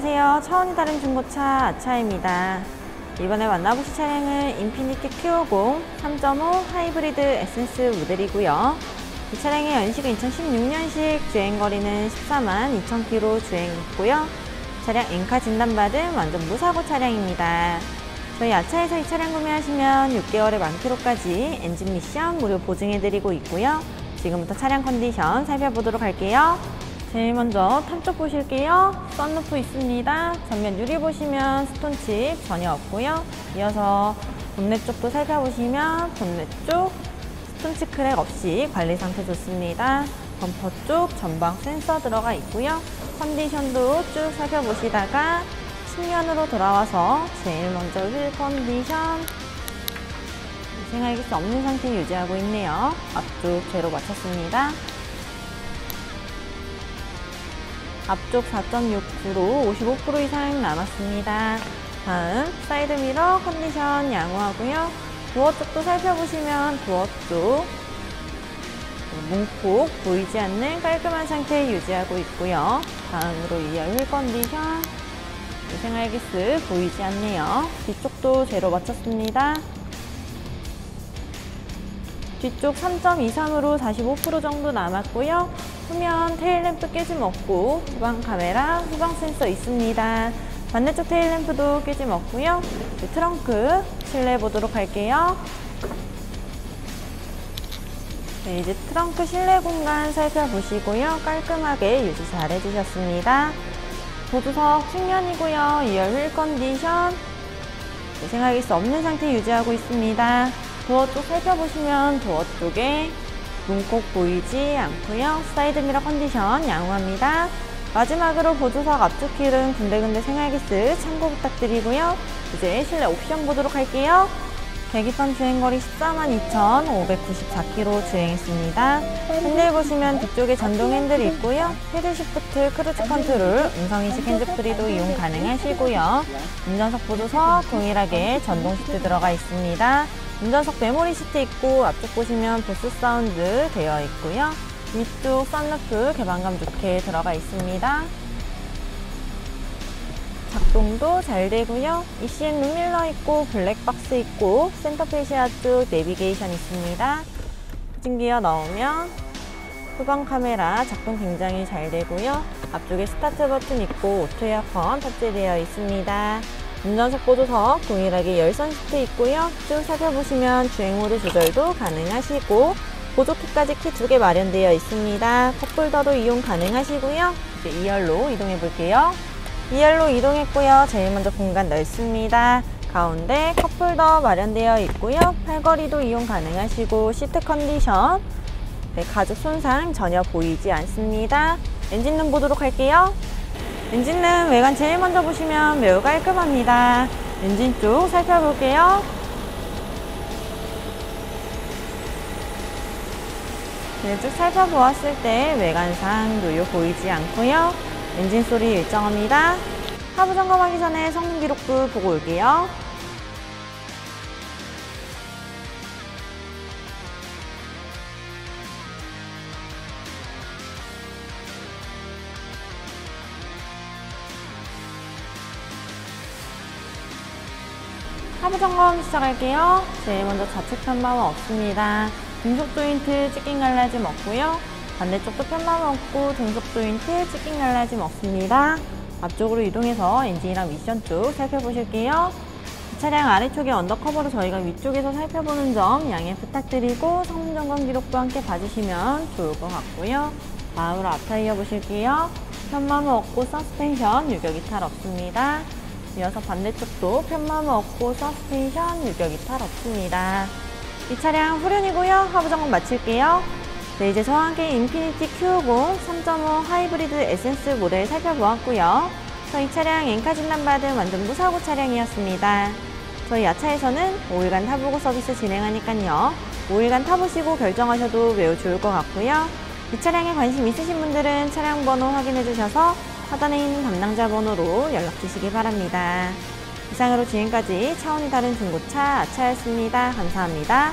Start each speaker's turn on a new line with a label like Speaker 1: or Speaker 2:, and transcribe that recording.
Speaker 1: 차원이 다른 중고차 아차입니다. 이번에 만나보실 차량은 인피니티 Q50 3.5 하이브리드 에센스 모델이고요. 이 차량의 연식은 2016년식 주행거리는 14만 2천 km 주행했고요. 차량 엔카 진단받은 완전 무사고 차량입니다. 저희 아차에서 이 차량 구매하시면 6개월의 만키로까지 엔진 미션 무료 보증해드리고 있고요. 지금부터 차량 컨디션 살펴보도록 할게요. 제일 먼저 탑쪽 보실게요. 썬루프 있습니다. 전면 유리 보시면 stone chip 전혀 없고요. 이어서 본넷 쪽도 살펴보시면 본넷 쪽 stone chip crack 없이 관리 상태 좋습니다. 범퍼 쪽 전방 센서 들어가 있고요. 컨디션도 쭉 살펴보시다가 측면으로 돌아와서 제일 먼저 휠 컨디션 생활기스 없는 상태 유지하고 있네요. 앞쪽 제로 맞췄습니다. 앞쪽 4.6%, 55% 이상 남았습니다. 다음 사이드 미러 컨디션 양호하고요. 도어 쪽도 살펴보시면 도어 쪽 문콕 보이지 않는 깔끔한 상태 유지하고 있고요. 다음으로 2열 휠 컨디션 생활기스 보이지 않네요. 뒤쪽도 제로 맞췄습니다. 뒤쪽 3.23으로 45% 정도 남았고요. 후면 테일램프 깨짐 없고 후방 카메라, 후방 센서 있습니다. 반대쪽 테일램프도 깨짐 없고요. 트렁크 실내 보도록 할게요. 네, 이제 트렁크 실내 공간 살펴보시고요. 깔끔하게 유지 잘 해주셨습니다. 보조석 측면이고요. 2열 휠 컨디션 네, 생각할 수 없는 상태 유지하고 있습니다. 도어 쪽 살펴보시면 도어 쪽에 문콕 보이지 않고요. 사이드 미러 컨디션 양호합니다. 마지막으로 보조석 앞쪽 휠은 군데군데 생활기스 참고 부탁드리고요. 이제 실내 옵션 보도록 할게요. 계기판 주행거리 14만 2,594km 주행했습니다. 핸들 보시면 뒤쪽에 전동 핸들이 있고요. paddle shift, cruise control, 음성인식 핸즈프리도 이용 가능하시고요. 운전석 보조석 동일하게 전동 시트 들어가 있습니다. 운전석 메모리 시트 있고 앞쪽 보시면 보스 사운드 되어 있고요. 위쪽 썬루프 개방감 좋게 들어가 있습니다. 작동도 잘 되고요. ECM 룸밀러 있고 블랙박스 있고 center fascia 쪽 내비게이션 있습니다. 후진기어 넣으면 후방 카메라 작동 굉장히 잘 되고요. 앞쪽에 스타트 버튼 있고 오토 에어컨 탑재되어 있습니다. 운전석 보조석 동일하게 열선 시트 있고요. 쭉 살펴보시면 주행 모드 조절도 가능하시고 보조키까지 키 두 개 마련되어 있습니다. cup holder도 이용 가능하시고요. 이제 2열로 이동해 볼게요. 2열로 이동했고요. 제일 먼저 공간 넓습니다. 가운데 cup holder 마련되어 있고요. 팔걸이도 이용 가능하시고 시트 컨디션 네, 가죽 손상 전혀 보이지 않습니다. 엔진룸 보도록 할게요. 엔진룸 외관 제일 먼저 보시면 매우 깔끔합니다. 엔진 쪽 살펴볼게요. 네, 쭉 살펴보았을 때 외관상 누유 보이지 않고요. 엔진 소리 일정합니다. 하부 점검하기 전에 성능 기록부 보고 올게요. 하부 점검 시작할게요. 제일 먼저 좌측 편마모 없습니다. 등속 조인트 찢김 갈라짐 없고요. 반대쪽도 편마모 없고 등속 조인트 찢김 갈라짐 없습니다. 앞쪽으로 이동해서 엔진이랑 미션 쪽 살펴보실게요. 이 차량 아래쪽에 under cover로 저희가 위쪽에서 살펴보는 점 양해 부탁드리고 성능 점검 기록도 함께 봐주시면 좋을 것 같고요. 다음으로 앞타이어 보실게요. 편마모 없고 서스펜션 유격 이탈 없습니다. 이어서 반대쪽도 편마모 없고 서스펜션 유격 이탈 없습니다. 이 차량 후륜이고요. 하부 점검 마칠게요. 네, 이제 저와 함께 인피니티 Q50 3.5 하이브리드 에센스 모델 살펴보았고요. 저희 차량 엔카 진단받은 완전 무사고 차량이었습니다. 저희 아차에서는 5일간 타보고 서비스 진행하니까요. 5일간 타보시고 결정하셔도 매우 좋을 것 같고요. 이 차량에 관심 있으신 분들은 차량 번호 확인해 주셔서 하단에 있는 담당자 번호로 연락 주시기 바랍니다. 이상으로 지금까지 차원이 다른 중고차 아차였습니다. 감사합니다.